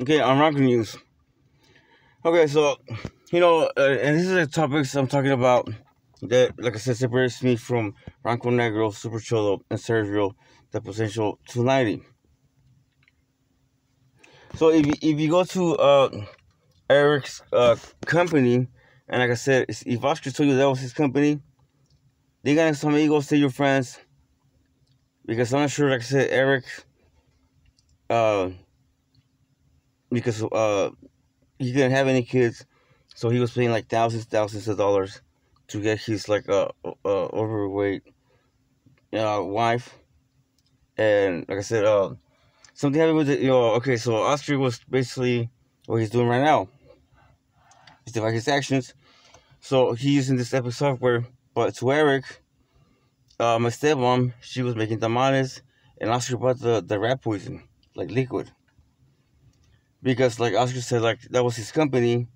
Okay, on Rock News. Okay, so you know, uh, and this is a topic I'm talking about that, like I said, separates me from Rancho Negro, Super Cholo, and Sergio, the potential 290. So if you, if you go to uh, Erick's uh, company, and like I said, if Oscar told you that was his company, they got some egos to your friends. Because I'm not sure, like I said, Erick, uh, because uh, he didn't have any kids, so he was paying like thousands, thousands of dollars to get his like uh, uh overweight uh wife, and like I said, uh, something happened with it. You know, okay, so Oscar was basically what he's doing right now. He's defining his actions. So he's using this type of software, but to Erick, uh, my stepmom, she was making tamales, and Oscar bought the the rat poison, like liquid. Because like Oscar said, like that was his company,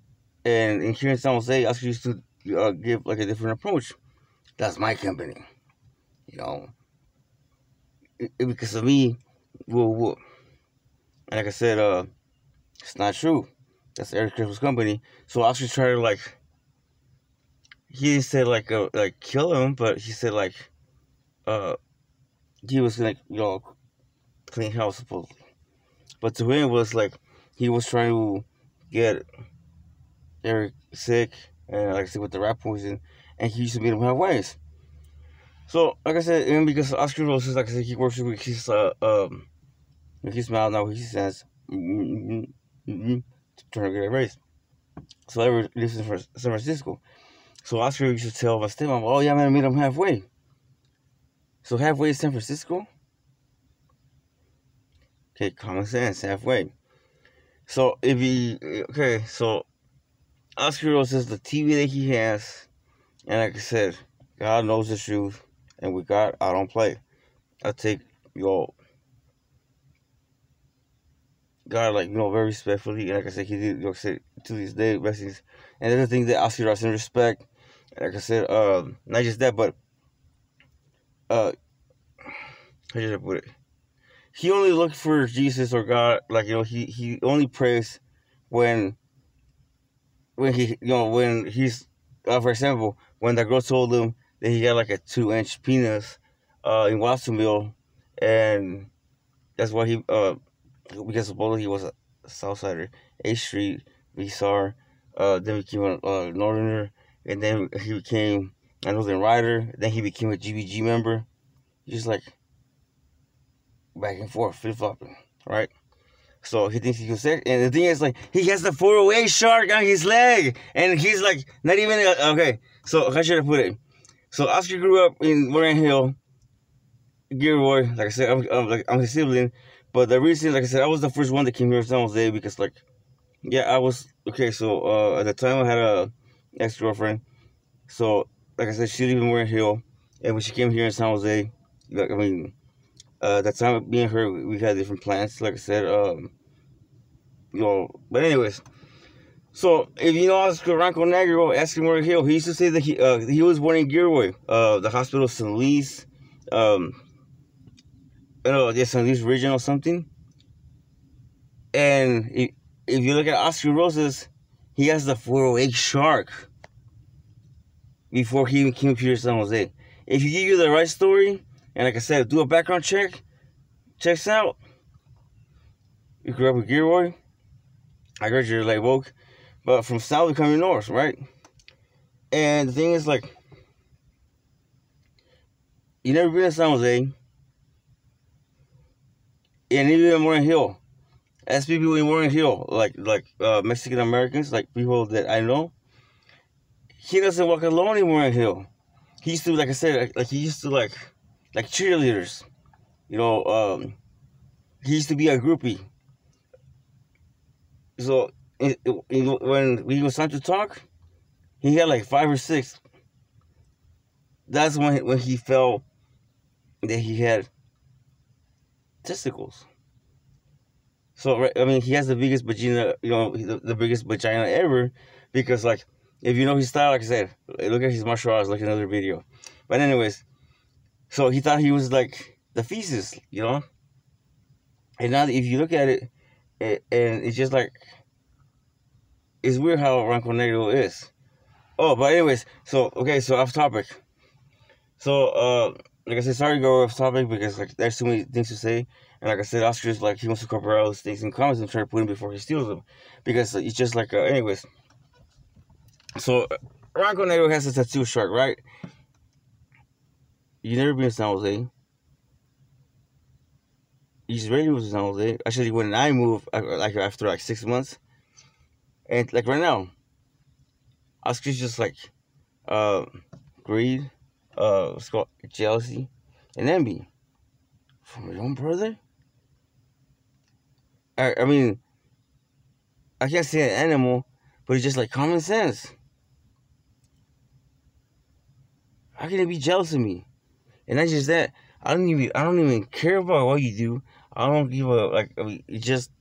and in here in San Jose, Oscar used to uh, give like a different approach. That's my company, you know. It, it, because of me, whoa, whoa. And like I said, uh, it's not true. That's Erick Christmas company. So Oscar tried to like. He didn't say like uh, like kill him, but he said like, uh, he was gonna you know, clean house supposedly. But to him it was like he was trying to get Erick sick and like I said with the rat poison, and he used to meet him halfways. So like I said, and because Oscar Rose is like I said, he works with his uh um his mouth now he says mm-hmm, mm-hmm, trying to get a raise. So I lives in San Francisco. So Oscar used to tell my stepmom, "Oh yeah, I'm gonna meet him halfway." So halfway is San Francisco. Okay, common sense, halfway. So if he okay, so Oscar Rose says the TV that he has, and like I said, God knows the truth, and with God I don't play. I take your God like you know very respectfully, and like I said, he did like I said to this day blessings. And the thing that Oscar Rose in respect, like I said, um, not just that, but uh, how should I put it? He only looked for Jesus or God, like you know, he he only prays when when he you know when he's uh, for example when the girl told him that he got like a two inch penis uh in Watsonville and that's why he uh because supposedly he was a Southsider, A Street, VSAR, uh then became a uh, Northerner and then he became a Northern Rider, then he became a GBG member. just like back and forth, flip flopping, right? So he thinks he can say, and the thing is, like, he has the 408 shark on his leg, and he's like, not even, uh, okay, so how should I put it? So Oscar grew up in Morgan Hill, Gilroy, like I said, I'm, I'm, like, I'm his sibling, but the reason, like I said, I was the first one that came here San Jose because, like, yeah, I was, okay, so uh, at the time I had a ex girlfriend, so, like I said, she lived in Morgan Hill, and when she came here in San Jose, like, I mean, uh, that time being her, we had different plans. Like I said, um, you know. But anyways, so if you know Oscar Rancho Negro, ask him where he he used to say that he uh, he was born in Gilroy, uh, the hospital St. Louise, um, know, yeah, St. Louise region or something. And if, if you look at Oscar Roses, he has the 408 shark before he even came here to San Jose. If you give you the right story, and like I said, do a background check. Checks out. You grew up with Gilroy. I you're like woke. But from south to coming north, right? And the thing is like you never been to San Jose. And even in Morgan Hill. As people in Morgan Hill, like like uh, Mexican Americans, like people that I know, he doesn't walk alone in Morgan Hill. He used to, like I said, like, like he used to like like cheerleaders. You know, um, he used to be a groupie. So it, it, when we was time to talk, he had like five or six. That's when when he felt that he had testicles. So I mean, he has the biggest vagina, you know, the, the biggest vagina ever, because like if you know his style, like I said, look at his martial arts, like another video. But anyways, so he thought he was like the feces, you know. And now, if you look at it, and, and it's just like it's weird how Ranco Negro is. Oh, but anyways, so okay, so off topic. So uh like I said, sorry to go off topic because like there's too many things to say. And like I said, Oscar's like he wants to incorporate all those things in comments and try to put them before he steals them. Because it's just like uh, anyways. So Ranco Negro has a tattoo shark, right? You never been to San Jose. He's ready to move to San Jose. Actually, when I moved, like after like six months, and like right now, Oscar's just like uh greed, uh what's called jealousy, and envy from your own brother. I I mean, I can't say an animal, but it's just like common sense. How can they be jealous of me? And not just that, I don't even I don't even care about what you do. I don't give a like. I mean, just.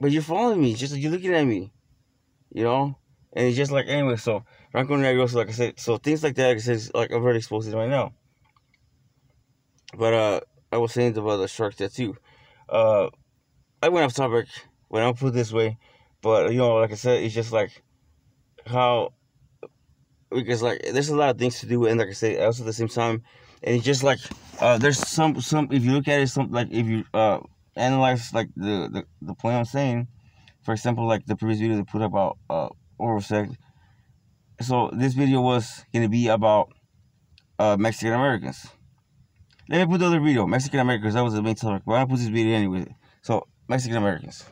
But you're following me. Just you're looking at me, you know. And it's just like anyway. So Ranco Negro. So like I said, so things like that. Like I said, like I'm already exposed right now. But uh, I was saying about the shark tattoo. Uh, I went off topic when I put it this way, but you know, like I said, it's just like how because like there's a lot of things to do, and like I said, also at the same time, and it's just like uh, there's some some if you look at it, some like if you uh analyze like the the, the point I'm saying, for example, like the previous video they put about uh oral sex. So this video was gonna be about uh Mexican Americans. Let me put the other video, Mexican Americans. That was the main topic. But I put this video anyway. So Mexican Americans.